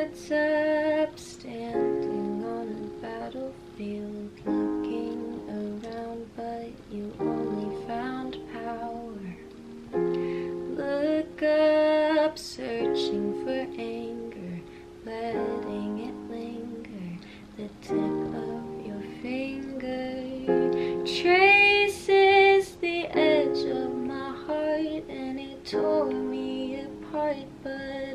heads up, standing on a battlefield, looking around, but you only found power. Look up, searching for anger, letting it linger, the tip of your finger traces the edge of my heart, and it tore me apart, but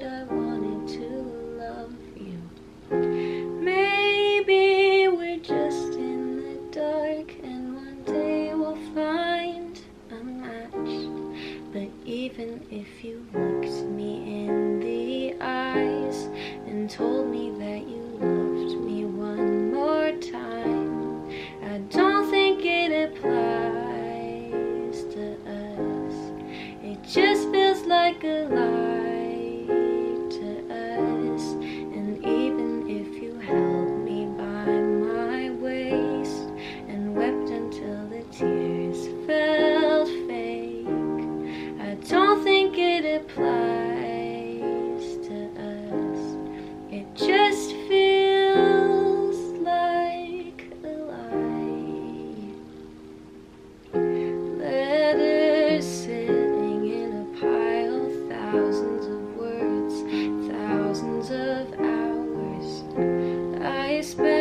if you looked hours.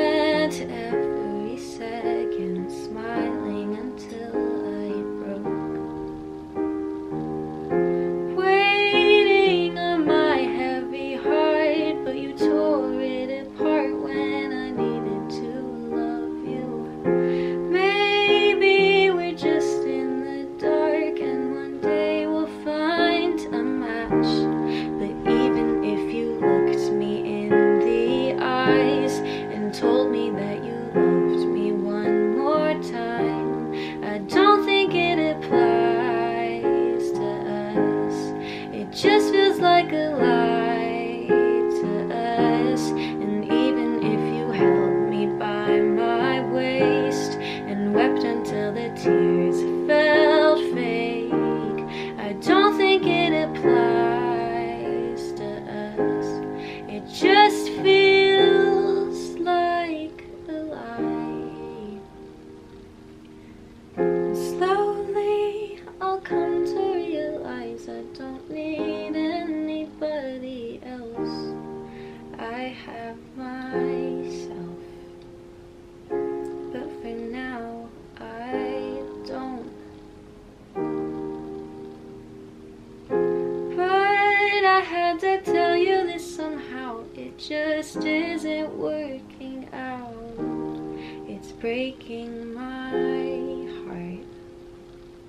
Like a lie I have myself, but for now, I don't. But I had to tell you this somehow. It just isn't working out. It's breaking my heart,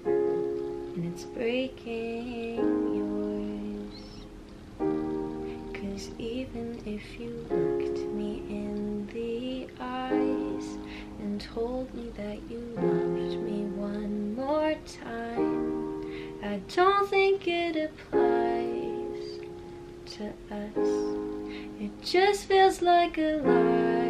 and it's breaking. Cause even if you looked me in the eyes and told me that you loved me one more time, I don't think it applies to us. It just feels like a lie.